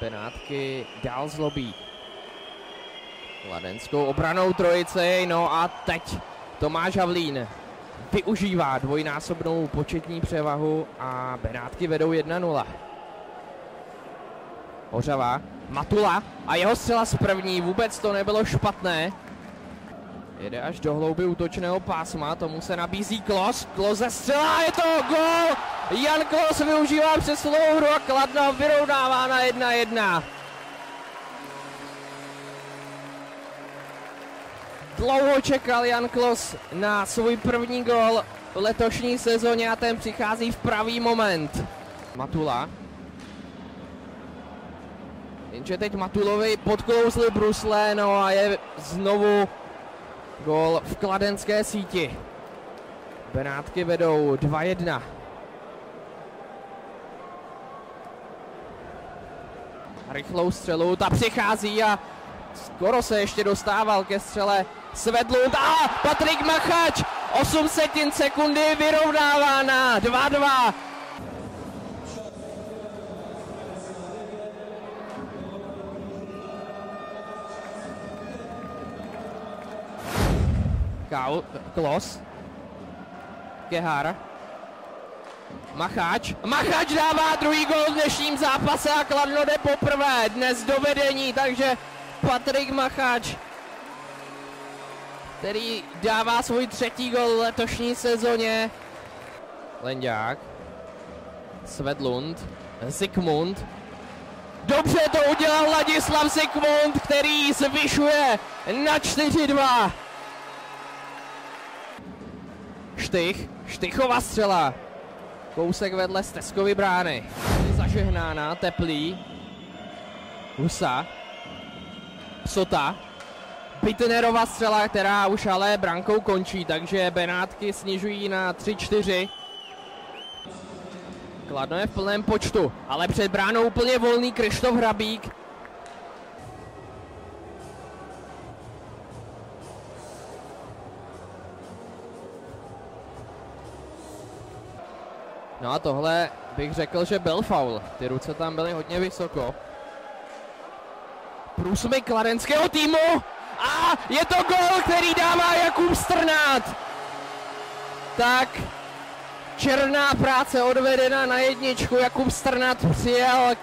Benátky dál zlobí. Kladenskou obranou trojici, no a teď Tomáš Havlín využívá dvojnásobnou početní převahu a Benátky vedou 1-0. Hořava, Matula a jeho střela z první, vůbec to nebylo špatné. Jede až do hlouby útočného pásma, tomu se nabízí Klos, Klos ze střela, je to gol! Jan Klos využívá přesilovou hru a Kladno vyrovnává na 1-1. Dlouho čekal Jan Klos na svůj první gol v letošní sezóně a ten přichází v pravý moment. Matula. Jenže teď Matulovi podklouzli brusle, no a je znovu gol v kladenské síti. Benátky vedou 2-1. Rychlou střelu, ta přichází a skoro se ještě dostával ke střele Svedlund a Patrik Machač 8 setin sekundy vyrovnává na 2-2. Kau, Klos. Gehar. Macháč. Macháč dává druhý gol v dnešním zápase a Kladno jde poprvé dnes do vedení, takže Patrik Macháč, který dává svůj třetí gol letošní sezóně. Lendák. Svedlund. Zikmund. Dobře to udělal Ladislav Zikmund, který zvyšuje na 4-2. Štych, Štychová střela. Kousek vedle Steskovy brány. Zažehnána, teplý. Husa. Psota. Bitnerova střela, která už ale brankou končí, takže Benátky snižují na 3-4. Kladno je v plném počtu, ale před bránou úplně volný Krištof Hrabík. No a tohle bych řekl, že byl faul. Ty ruce tam byly hodně vysoko. Průsmyk kladenského týmu a je to gol, který dává Jakub Strnát. Tak černá práce odvedena na jedničku. Jakub Strnát přijel k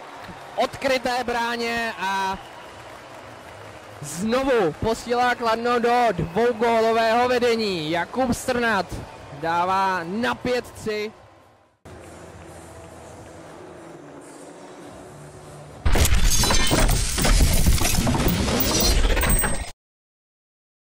odkryté bráně a znovu posílá Kladno do dvougólového vedení. Jakub Strnat dává na 5-3